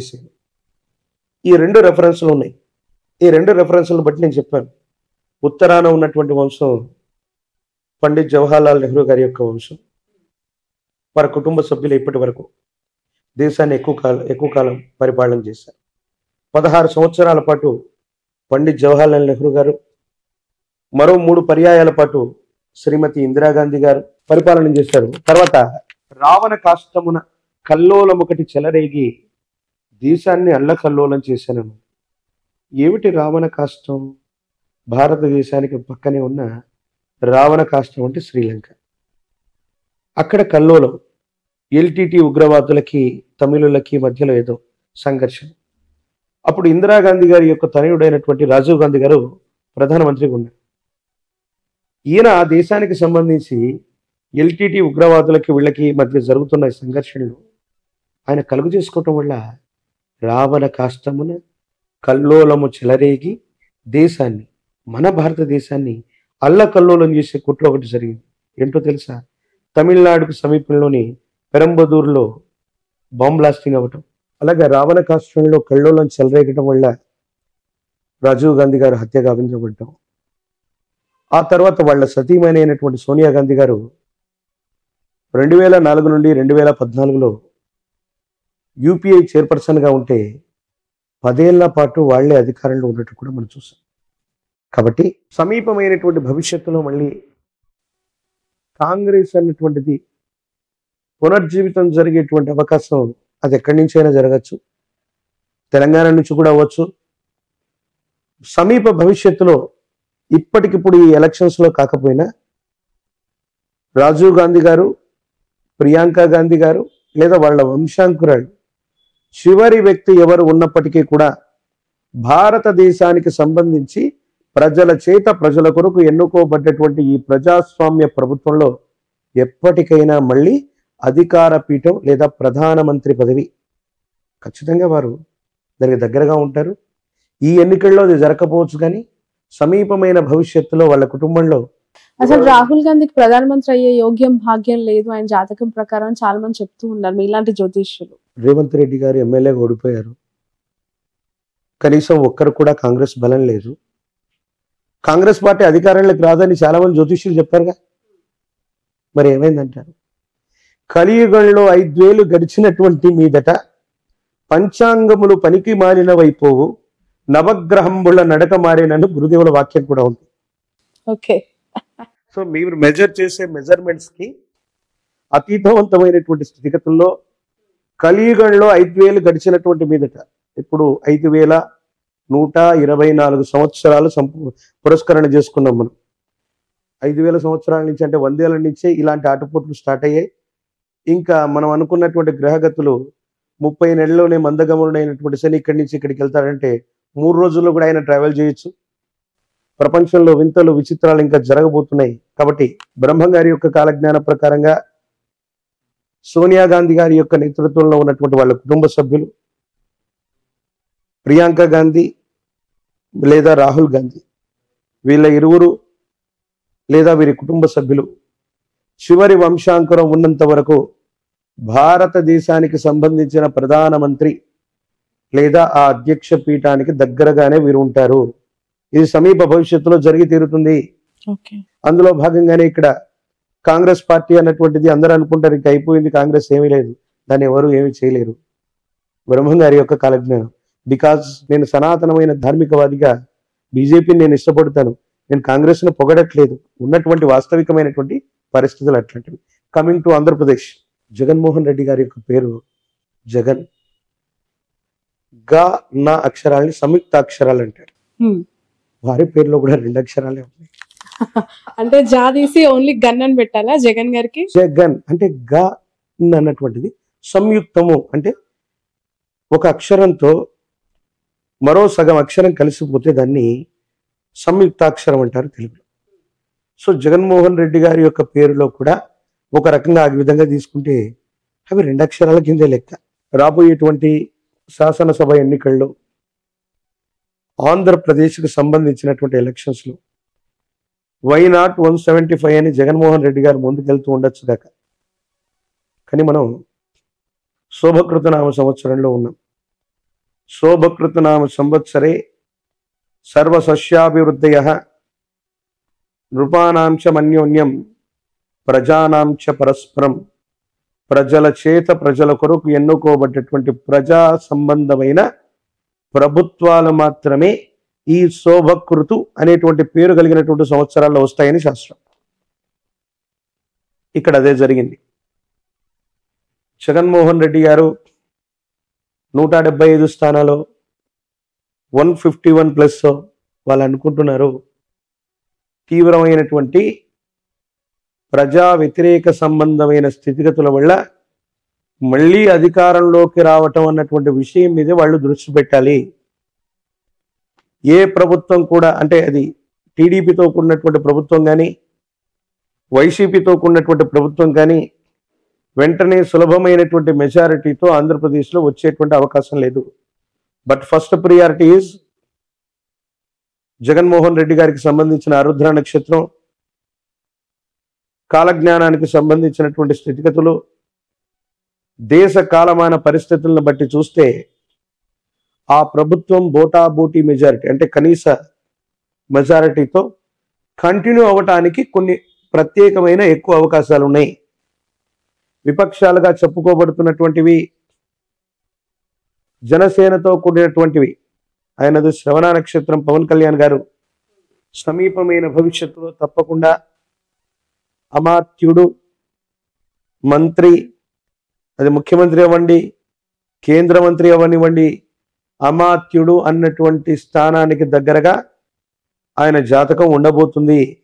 చేసింది. ఈ రెండు రెఫరెన్స్లు ఉన్నాయి. ఈ రెండు రెఫరెన్స్లను బట్టి నేను చెప్పాను. ఉత్తరాన ఉన్నటువంటి వంశం పండిత్ జవహర్లాల్ నెహ్రూ గారి యొక్క వంశం. వారి కుటుంబ సభ్యులు ఇప్పటి వరకు దేశాన్ని ఎక్కువ కాలం ఎక్కువ కాలం పరిపాలన చేశారు. పదహారు సంవత్సరాల పాటు పండిత్ జవహర్లాల్ నెహ్రూ గారు మరో మూడు పర్యాయాల పాటు శ్రీమతి ఇందిరాగాంధీ గారు పరిపాలన చేశారు. తర్వాత రావణ కాష్టమున కల్లోలం ఒకటి చెలరేగి దేశాన్ని అల్లకల్లోలం చేశాను. ఏమిటి రావణ కాష్టం? భారతదేశానికి పక్కనే ఉన్న రావణ కాష్టం అంటే శ్రీలంక. అక్కడ కల్లోలం ఎల్టీటీ ఉగ్రవాదులకి తమిళులకి మధ్యలో ఏదో సంఘర్షణ. అప్పుడు ఇందిరాగాంధీ గారి యొక్క తనయుడైనటువంటి రాజీవ్ గాంధీ గారు ప్రధానమంత్రిగా ఉన్నారు ఈయన ఆ దేశానికి సంబంధించి ఎల్టీటీ ఉగ్రవాదులకి వీళ్ళకి మధ్య జరుగుతున్న సంఘర్షణలు ఆయన కలుగు చేసుకోవటం వల్ల రావణ కాష్టమున కల్లోలము చెలరేగి దేశాన్ని మన భారతదేశాన్ని అల్లకల్లోలం చేసే కుట్ర ఒకటి జరిగింది. ఏంటో తెలుసా? తమిళనాడుకు సమీపంలోని పెరంబదూరులో బాంబ్ బ్లాస్టింగ్ అవ్వటం. అలాగే రావణ కాష్టంలో కల్లోలం చెలరేగటం వల్ల రాజీవ్ గాంధీ గారు హత్య గావించబడ్డం ఆ తర్వాత వాళ్ళ సతీమణి అయినటువంటి సోనియా గాంధీ గారు రెండు వేల నాలుగు నుండి రెండు వేల పద్నాలుగులో యూపీఐ చైర్పర్సన్గా ఉంటే పదేళ్ళ పాటు వాళ్ళే అధికారంలో ఉన్నట్టు కూడా మనం చూసాం. కాబట్టి సమీపమైనటువంటి భవిష్యత్తులో మళ్ళీ కాంగ్రెస్ అన్నటువంటిది పునర్జీవితం జరిగేటువంటి అవకాశం అది ఎక్కడి నుంచైనా జరగచ్చు. తెలంగాణ నుంచి కూడా అవ్వచ్చు. సమీప భవిష్యత్తులో ఇప్పటికిప్పుడు ఈ ఎలక్షన్స్లో కాకపోయినా రాజీవ్ గాంధీ గారు ప్రియాంక గాంధీ గారు లేదా వాళ్ళ వంశాంకురాలు చివరి వ్యక్తి ఎవరు ఉన్నప్పటికీ కూడా భారతదేశానికి సంబంధించి ప్రజల చేత ప్రజల కొరకు ఎన్నుకోబడ్డటువంటి ఈ ప్రజాస్వామ్య ప్రభుత్వంలో ఎప్పటికైనా మళ్ళీ అధికార పీఠం లేదా ప్రధానమంత్రి పదవి. ఖచ్చితంగా వారు దానికి దగ్గరగా ఉంటారు. ఈ ఎన్నికల్లో అది జరగకపోవచ్చు కానీ సమీపమైన భవిష్యత్తులో వాళ్ళ కుటుంబంలో అసలు రాహుల్ గాంధీకి ప్రధానమంత్రి అయ్యే యోగ్యం భాగ్యం లేదు ఆయన జాతకం ప్రకారం చాలా మంది చెప్తూ ఉన్నారు మీలాంటి జ్యోతిష్యులు. రేవంత్ రెడ్డి గారు ఎమ్మెల్యేగా ఓడిపోయారు. కనీసం ఒక్కరు కూడా కాంగ్రెస్ బలం లేదు. కాంగ్రెస్ పార్టీ అధికారంలోకి రాదని చాలా మంది జ్యోతిష్యులు చెప్పారుగా. మరి ఏమైందంటారు? కలియుగంలో ఐద్వేలు గడిచినటువంటి మీదట పంచాంగములు పనికి మారినవైపోవు. నవగ్రహంబుల నడక మారినను గురుదేవుల వాక్యం కూడా ఉంది. ఓకే. సో మీరు మెజర్ చేసే మెజర్మెంట్స్కి అతీతవంతమైనటువంటి స్థితిగతుల్లో కలియుగంలో ఐదు వేలు గడిచినటువంటి మీదట ఇప్పుడు ఐదు వేల నూట ఇరవై నాలుగు సంవత్సరాలు పురస్కరణ చేసుకున్నాం మనం. ఐదు వేల సంవత్సరాల నుంచి అంటే వందేళ్ళ నుంచే ఇలాంటి ఆటపోట్లు స్టార్ట్ అయ్యాయి. ఇంకా మనం అనుకున్నటువంటి గ్రహగతులు ముప్పై నెలల్లోనే మందగమనుడైనటువంటి శని ఇక్కడి నుంచి ఇక్కడికి వెళ్తాడంటే మూడు రోజుల్లో కూడా ఆయన ట్రావెల్ చేయొచ్చు. ప్రపంచంలో వింతలు విచిత్రాలు ఇంకా జరగబోతున్నాయి. కాబట్టి బ్రహ్మ గారి యొక్క కాలజ్ఞాన ప్రకారంగా సోనియా గాంధీ గారి యొక్క నేతృత్వంలో ఉన్నటువంటి వాళ్ళ కుటుంబ సభ్యులు ప్రియాంక గాంధీ లేదా రాహుల్ గాంధీ వీళ్ళ ఇరువురు లేదా వీరి కుటుంబ సభ్యులు చివరి వంశాంకురం ఉన్నంత వరకు భారతదేశానికి సంబంధించిన ప్రధానమంత్రి లేదా ఆ అధ్యక్ష పీఠానికి దగ్గరగానే వీరు ఉంటారు. ఇది సమీప భవిష్యత్తులో జరిగి తీరుతుంది. అందులో భాగంగానే ఇక్కడ కాంగ్రెస్ పార్టీ అన్నటువంటిది అందరూ అనుకుంటారు ఇంకా అయిపోయింది కాంగ్రెస్ ఏమీ లేదు. దాన్ని ఎవరు ఏమీ చేయలేరు. బ్రహ్మం గారి యొక్క కాలజ్ఞానం. బికాజ్ నేను సనాతనమైన ధార్మికవాదిగా బీజేపీని నేను ఇష్టపడతాను. నేను కాంగ్రెస్ను పొగడట్లేదు. ఉన్నటువంటి వాస్తవికమైనటువంటి పరిస్థితులు అట్లాంటివి. కమింగ్ టు ఆంధ్రప్రదేశ్ జగన్మోహన్ రెడ్డి గారి యొక్క పేరు జగన్. గా నా అక్షరాల్ని సంయుక్త అక్షరాలు అంటారు. Hmm. వారి పేరులో కూడా రెండు అక్షరాలే ఉన్నాయి. అంటే జా తీసి ఓన్లీ గన్ అని పెట్టాలా? జగన్ గారికి? జగన్ అంటే గ అన్నటువంటిది. సంయుక్తము అంటే ఒక అక్షరంతో మరో సగం అక్షరం కలిసిపోతే దాన్ని సంయుక్తాక్షరం అంటారు తెలుగులో. సో జగన్మోహన్ రెడ్డి గారి యొక్క పేరులో కూడా ఒక రకంగా ఆ విధంగా తీసుకుంటే అవి రెండు అక్షరాల కిందే లెక్క. రాబోయేటువంటి శాసనసభ ఎన్నికల్లో ఆంధ్రప్రదేశ్కు సంబంధించినటువంటి ఎలక్షన్స్లో why not one seventy five అని జగన్మోహన్ రెడ్డి గారు ముందుకెళ్తూ ఉండొచ్చు దాకా కానీ మనం శోభకృతనామ సంవత్సరంలో ఉన్నాం. శోభకృతనామ సంవత్సరే సర్వసస్యాభివృద్ధయ నృపానాం మన్యోన్యం ప్రజానాంచ పరస్పరం ప్రజల చేత ప్రజల కొరకు ఎన్నుకోబడ్డటువంటి ప్రజా సంబంధమైన ప్రభుత్వాలు మాత్రమే ఈ శోభకృతు అనేటువంటి పేరు కలిగినటువంటి సంవత్సరాల్లో వస్తాయని శాస్త్రం. ఇక్కడ అదే జరిగింది. జగన్మోహన్ రెడ్డి గారు నూట డెబ్బై ఐదు స్థానాలు వన్ ఫిఫ్టీ వన్ ప్లస్ వాళ్ళు అనుకుంటున్నారు. తీవ్రమైనటువంటి ప్రజా వ్యతిరేక సంబంధమైన స్థితిగతుల వల్ల మళ్ళీ అధికారంలోకి రావటం అన్నటువంటి విషయం మీద వాళ్ళు దృష్టి పెట్టాలి. ఏ ప్రభుత్వం కూడా అంటే అది టీడీపీతో కూడినటువంటి ప్రభుత్వం కానీ వైసీపీతో కూడినటువంటి ప్రభుత్వం కానీ వెంటనే సులభమైనటువంటి మెజారిటీతో ఆంధ్రప్రదేశ్లో వచ్చేటువంటి అవకాశం లేదు. But first priority is Jaganmohan Reddy గారికి సంబంధించిన ఆరుద్ర నక్షత్రం కాలజ్ఞానానికి సంబంధించినటువంటి స్థితిగతులు దేశ కాలమాన పరిస్థితులను బట్టి చూస్తే ఆ ప్రభుత్వం బోటాబోటీ మెజారిటీ అంటే కనీస మెజారిటీతో కంటిన్యూ అవ్వటానికి కొన్ని ప్రత్యేకమైన ఎక్కువ అవకాశాలు ఉన్నాయి విపక్షాలుగా చెప్పుకోబడుతున్నటువంటివి జనసేనతో కూడినటువంటివి ఆయనది శ్రవణ నక్షత్రం పవన్ కళ్యాణ్ గారు సమీపమైన భవిష్యత్తులో తప్పకుండా అమాత్యుడు మంత్రి అది ముఖ్యమంత్రి అవ్వండి కేంద్ర మంత్రి అవ్వనివ్వండి అమాత్యుడు అన్నటువంటి స్థానానికి దగ్గరగా ఆయన జాతకం ఉండబోతుంది.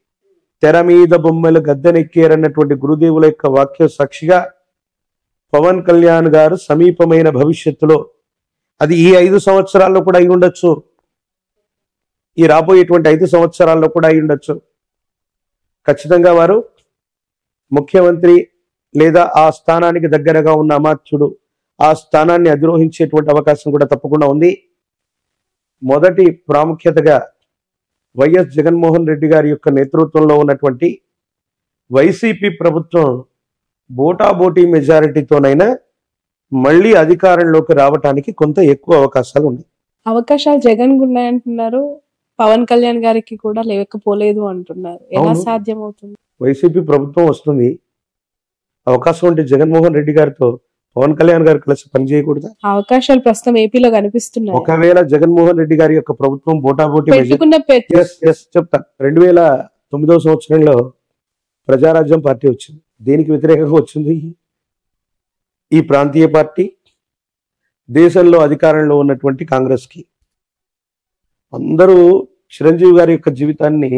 తెర మీద బొమ్మలు గద్దెనెక్కారన్నటువంటి గురుదేవుల యొక్క వాక్య సాక్షిగా పవన్ కళ్యాణ్ గారు సమీపమైన భవిష్యత్తులో అది ఈ ఐదు సంవత్సరాల్లో కూడా అయి ఉండొచ్చు. ఈ రాబోయేటువంటి ఐదు సంవత్సరాల్లో కూడా అయి ఉండొచ్చు. ఖచ్చితంగా వారు ముఖ్యమంత్రి లేదా ఆ స్థానానికి దగ్గరగా ఉన్న అమాత్యుడు ఆ స్థానాన్ని అధిరోహించేటువంటి అవకాశం కూడా తప్పకుండా ఉంది. మొదటి ప్రాముఖ్యతగా వైఎస్ జగన్మోహన్ రెడ్డి గారి యొక్క నేతృత్వంలో ఉన్నటువంటి వైసీపీ ప్రభుత్వం బోటాబోటీ మెజారిటీతోనైనా మళ్ళీ అధికారంలోకి రావటానికి కొంత ఎక్కువ అవకాశాలు ఉన్నాయి. అవకాశాలు జగన్ ఉన్నాయంటున్నారు. పవన్ కళ్యాణ్ గారికి కూడా లేకపోలేదు అంటున్నారు. ఎలా అవును. సాధ్యం అవుతుంది వైసీపీ ప్రభుత్వం వస్తుంది. అవకాశం ఉంటే జగన్మోహన్ రెడ్డి గారితో పవన్ కళ్యాణ్ గారు కలిసి పనిచేయకూడదా అవకాశాలు ప్రస్తుతం ఏపీలో కనిపిస్తున్నాయి. ఒకవేళ జగన్మోహన్ రెడ్డి గారి యొక్క ప్రభుత్వం బోటాబోటీ చెప్తా. రెండు వేల తొమ్మిదవ సంవత్సరంలో ప్రజారాజ్యం పార్టీ వచ్చింది. దేనికి వ్యతిరేకంగా వచ్చింది? ఈ ప్రాంతీయ పార్టీ దేశంలో అధికారంలో ఉన్నటువంటి కాంగ్రెస్కి. అందరూ చిరంజీవి గారి యొక్క జీవితాన్ని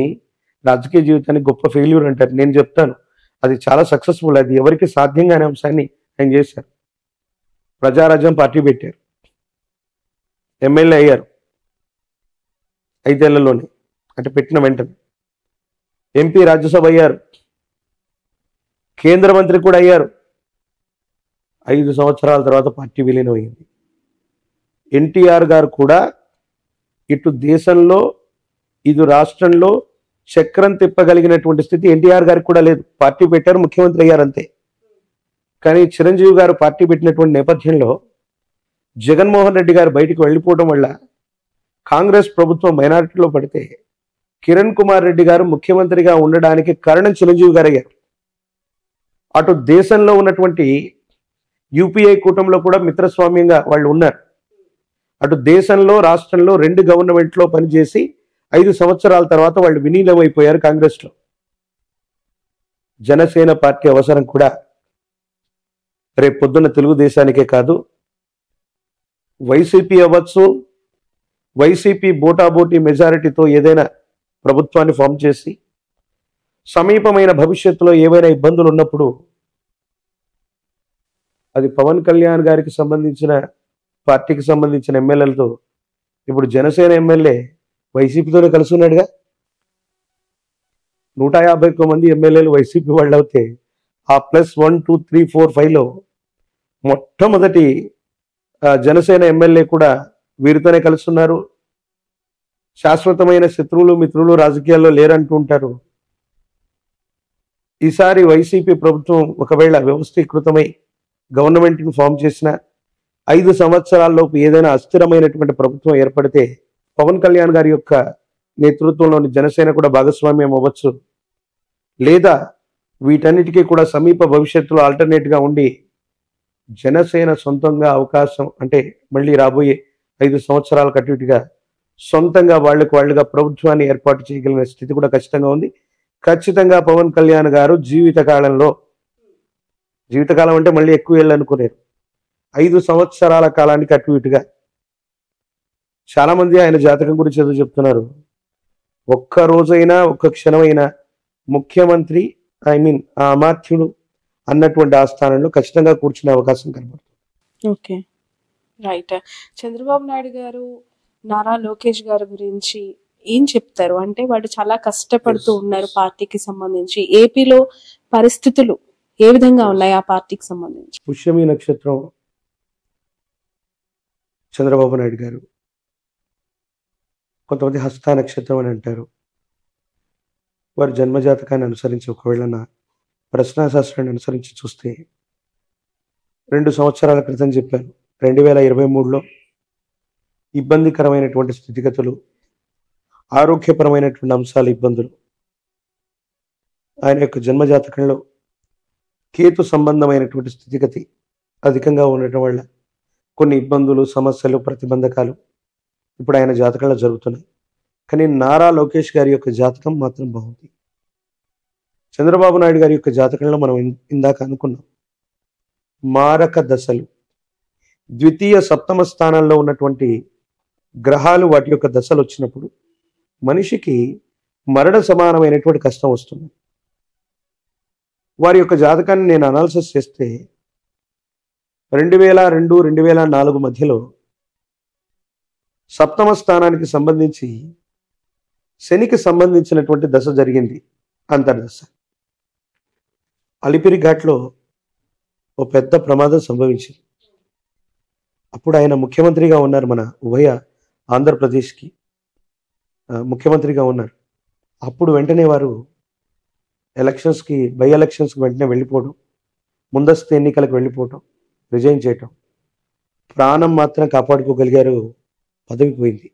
రాజకీయ జీవితాన్ని గొప్ప ఫెయిల్యూర్ అంటారు. నేను చెప్తాను. అది చాలా సక్సెస్ఫుల్ అది ఎవరికి సాధ్యంగా అనే అంశాన్ని ఆయన చేశారు. ప్రజారాజ్యం పార్టీ పెట్టారు. ఎమ్మెల్యే అయ్యారు. ఐదేళ్ళలోనే. అంటే పెట్టిన వెంటనే. ఎంపీ రాజ్యసభ అయ్యారు. కేంద్ర మంత్రి కూడా అయ్యారు. ఐదు సంవత్సరాల తర్వాత పార్టీ విలీనం అయింది ఎన్టీఆర్ గారు కూడా ఇటు దేశంలో ఇటు రాష్ట్రంలో చక్రం తిప్పగలిగినటువంటి స్థితి ఎన్టీఆర్ గారికి కూడా లేదు. పార్టీ పెట్టారు ముఖ్యమంత్రి అయ్యారు అంతే. కానీ చిరంజీవి గారు పార్టీ పెట్టినటువంటి నేపథ్యంలో జగన్మోహన్ రెడ్డి గారు బయటికి వెళ్ళిపోవడం వల్ల కాంగ్రెస్ ప్రభుత్వం మైనారిటీలో పడితే కిరణ్ కుమార్ రెడ్డి గారు ముఖ్యమంత్రిగా ఉండడానికి కారణం చిరంజీవి గారు అయ్యారు. అటు దేశంలో ఉన్నటువంటి యూపీఐ కూటమిలో కూడా మిత్రస్వామ్యంగా వాళ్ళు ఉన్నారు. అటు దేశంలో రాష్ట్రంలో రెండు గవర్నమెంట్లో పనిచేసి ఐదు సంవత్సరాల తర్వాత వాళ్ళు విలీనమైపోయారు కాంగ్రెస్లో. జనసేన పార్టీ అవసరం కూడా రేపు పొద్దున్న తెలుగుదేశానికే కాదు. వైసీపీ అవ్వచ్చు వైసీపీ బోటాబోటీ మెజారిటీతో ఏదైనా ప్రభుత్వాన్ని ఫామ్ చేసి సమీపమైన భవిష్యత్తులో ఏవైనా ఇబ్బందులు ఉన్నప్పుడు అది పవన్ కళ్యాణ్ గారికి సంబంధించిన పార్టీకి సంబంధించిన ఎమ్మెల్యేలతో ఇప్పుడు జనసేన ఎమ్మెల్యే వైసీపీతోనే కలిసి ఉన్నాడుగా నూట యాభై ఒక్క మంది ఎమ్మెల్యేలు వైసీపీ వాళ్ళు అవుతే ఆ plus one two three four ఫైవ్లో మొట్టమొదటి జనసేన ఎమ్మెల్యే కూడా వీరితోనే కలుస్తున్నారు. శాశ్వతమైన శత్రువులు మిత్రులు రాజకీయాల్లో లేరంటూ ఉంటారు. ఈసారి వైసీపీ ప్రభుత్వం ఒకవేళ వ్యవస్థీకృతమై గవర్నమెంట్ని ఫామ్ చేసిన ఐదు సంవత్సరాల్లోపు ఏదైనా అస్థిరమైనటువంటి ప్రభుత్వం ఏర్పడితే పవన్ కళ్యాణ్ గారి యొక్క నేతృత్వంలోని జనసేన కూడా భాగస్వామ్యం అవ్వచ్చు. లేదా వీటన్నిటికీ కూడా సమీప భవిష్యత్తులో ఆల్టర్నేట్గా ఉండి జనసేన సొంతంగా అవకాశం అంటే మళ్ళీ రాబోయే ఐదు సంవత్సరాల కట్టుగా సొంతంగా వాళ్ళకు వాళ్ళుగా ప్రభుత్వాన్ని ఏర్పాటు చేయగలిగిన స్థితి కూడా ఖచ్చితంగా ఉంది. ఖచ్చితంగా పవన్ కళ్యాణ్ గారు జీవితకాలంలో జీవితకాలం అంటే మళ్ళీ ఎక్కువ వెళ్ళనుకోలేరు ఐదు సంవత్సరాల కాలానికి అటు ఇటుగా చాలా మంది ఆయన జాతకం గురించి ఏదో చెప్తున్నారు. ఒక్క రోజైనా ఒక్క క్షణమైనా ముఖ్యమంత్రి ఐ మీన్ ఆ అమాత్యుడు అన్నటువంటి ఆ స్థానంలో ఖచ్చితంగా కూర్చునే అవకాశం కనబడుతుంది. ఓకే. రైట్. చంద్రబాబు నాయుడు గారు నారా లోకేష్ గారి గురించి ఏం చెప్తారు? అంటే వాళ్ళు చాలా కష్టపడుతూ ఉన్నారు. పార్టీకి సంబంధించి. ఏపీలో పరిస్థితులు ఏ విధంగా ఉన్నాయి ఆ పార్టీకి సంబంధించి? పుష్యమి నక్షత్రం చంద్రబాబు నాయుడు గారు. కొంతమంది హస్త నక్షత్రం అని అంటారు. వారి జన్మజాతకాన్ని అనుసరించి ఒకవేళ నా ప్రశ్నాశాస్త్రాన్ని అనుసరించి చూస్తే రెండు సంవత్సరాల క్రితం చెప్పాను. రెండు వేల ఇరవై మూడులో ఇబ్బందికరమైనటువంటి స్థితిగతులు ఆరోగ్యపరమైనటువంటి అంశాలు ఇబ్బందులు. ఆయన యొక్క జన్మజాతకంలో కేతు సంబంధమైనటువంటి స్థితిగతి అధికంగా ఉండటం వల్ల కొన్ని ఇబ్బందులు సమస్యలు ప్రతిబంధకాలు ఇప్పుడు ఆయన జాతకాలు జరుగుతున్నాయి. కానీ నారా లోకేష్ గారి యొక్క జాతకం మాత్రం బాగుంది. చంద్రబాబు నాయుడు గారి యొక్క జాతకంలో మనం ఇందాక అనుకున్నాం. మారక దశలు. ద్వితీయ సప్తమ స్థానాల్లో ఉన్నటువంటి గ్రహాలు వాటి యొక్క దశలు వచ్చినప్పుడు మనిషికి మరణ సమానమైనటువంటి కష్టం వస్తుంది. వారి యొక్క జాతకాన్ని నేను అనాలిసిస్ చేస్తే రెండు వేల రెండు రెండు వేల నాలుగు మధ్యలో సప్తమ స్థానానికి సంబంధించి శనికి సంబంధించినటువంటి దశ జరిగింది అంతర్దశ. అలిపిరి ఘాట్లో ఓ పెద్ద ప్రమాదం సంభవించింది. అప్పుడు ఆయన ముఖ్యమంత్రిగా ఉన్నారు మన ఉభయ ఆంధ్రప్రదేశ్కి. ముఖ్యమంత్రిగా ఉన్నారు. అప్పుడు వెంటనే వారు ఎలక్షన్స్కి బై ఎలక్షన్స్కి వెంటనే వెళ్ళిపోవడం ముందస్తు ఎన్నికలకు వెళ్ళిపోవటం రిజైన్ చేయటం. ప్రాణం మాత్రం కాపాడుకోగలిగారు పదవి పోయింది.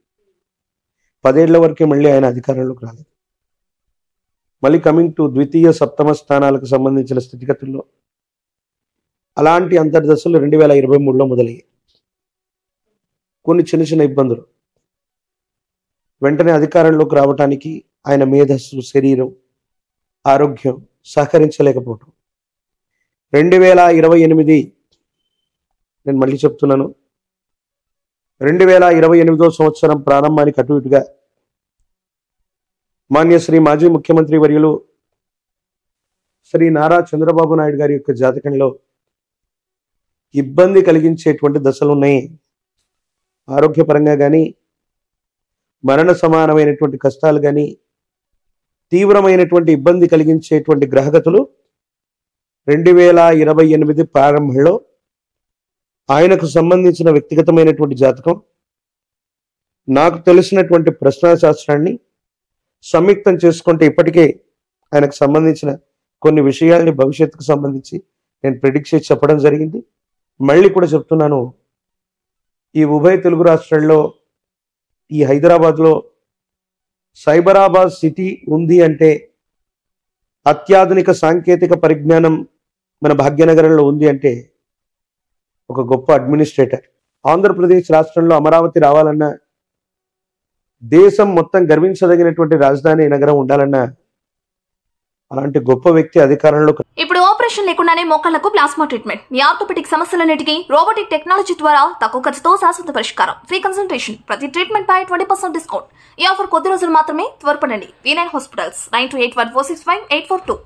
పదేళ్ళ వరకే మళ్ళీ ఆయన అధికారంలోకి రాలేదు. మళ్ళీ కమింగ్ టు ద్వితీయ సప్తమ స్థానాలకు సంబంధించిన స్థితిగతుల్లో అలాంటి అంతర్దశలు రెండు వేల ఇరవై మూడులో మొదలయ్యాయి. కొన్ని చిన్న చిన్న ఇబ్బందులు. వెంటనే అధికారంలోకి రావటానికి ఆయన మేధస్సు శరీరం ఆరోగ్యం సహకరించలేకపోవటం. రెండు వేల ఇరవై ఎనిమిది నేను మళ్ళీ చెప్తున్నాను. రెండు వేల ఇరవై ఎనిమిదో సంవత్సరం ప్రారంభానికి అటు ఇటుగా మాన్య శ్రీ మాజీ ముఖ్యమంత్రి వర్యులు శ్రీ నారా చంద్రబాబు నాయుడు గారి యొక్క జాతకంలో ఇబ్బంది కలిగించేటువంటి దశలు ఉన్నాయి. ఆరోగ్యపరంగా కానీ మరణ సమానమైనటువంటి కష్టాలు కానీ తీవ్రమైనటువంటి ఇబ్బంది కలిగించేటువంటి గ్రహగతులు రెండు వేల ఇరవై ఎనిమిది ప్రారంభంలో ఆయనకు సంబంధించిన వ్యక్తిగతమైనటువంటి జాతకం నాకు తెలిసినటువంటి ప్రశ్న శాస్త్రాన్ని సంయుక్తం చేసుకుంటే ఇప్పటికే ఆయనకు సంబంధించిన కొన్ని విషయాల్ని భవిష్యత్తుకు సంబంధించి నేను ప్రిడిక్ట్ చేసి చెప్పడం జరిగింది. మళ్ళీ కూడా చెప్తున్నాను ఈ ఉభయ తెలుగు రాష్ట్రాల్లో ఈ హైదరాబాద్లో సైబరాబాద్ సిటీ ఉంది అంటే అత్యాధునిక సాంకేతిక పరిజ్ఞానం మన భాగ్యనగరంలో ఉంది అంటే ఒక గొప్ప అడ్మినిస్ట్రేటర్ ఆంధ్రప్రదేశ్ రాష్ట్రంలో అమరావతి రావాలన్నా దేశం మొత్తం గర్వించదగినటువంటి రాజధాని నగరం ఉండాలన్నా అలాంటి గొప్ప వ్యక్తి అధికారంలో ఇప్పుడు ఆపరేషన్ లేకుండానే మోకాళ్ళకు ప్లాస్మా ట్రీట్మెంట్ మీ ఆర్థోపెటిక్ సమస్యలన్నిటికీ రోబోటిక్ టెక్నాలజీ ద్వారా తక్కువ ఖర్చుతో శాశ్వత పరిష్కారం. ఫ్రీ కన్సల్టేషన్ ప్రతి ట్రీట్మెంట్ పై ట్వంటీ పర్సెంట్ డిస్కౌంట్ ఈ ఆఫర్ కొద్ది రోజులు మాత్రమే త్వరపడండి. V nine hospitals nine two eight one four six five eight four two